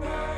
Bye.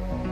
Bye.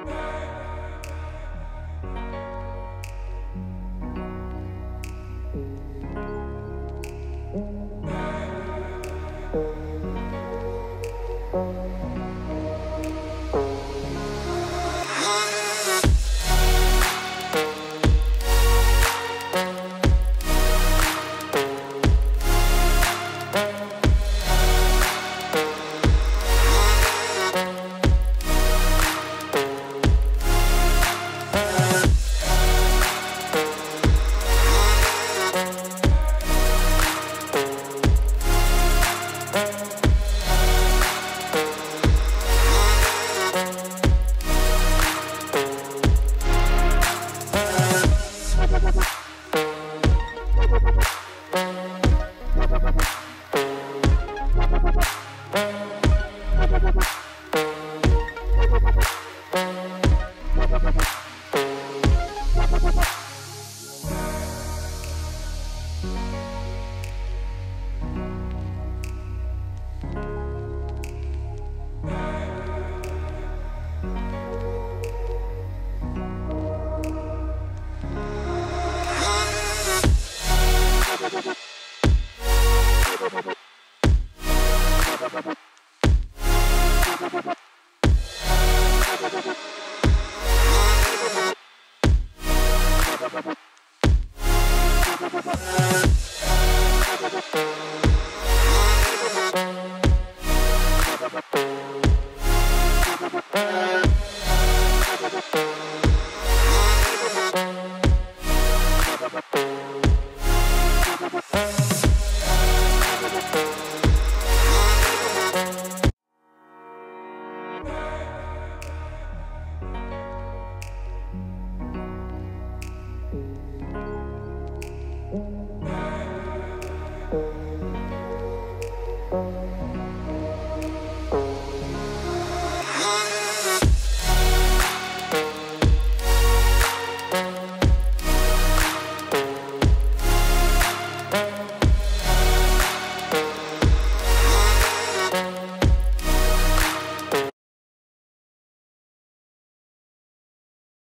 Mm-hmm.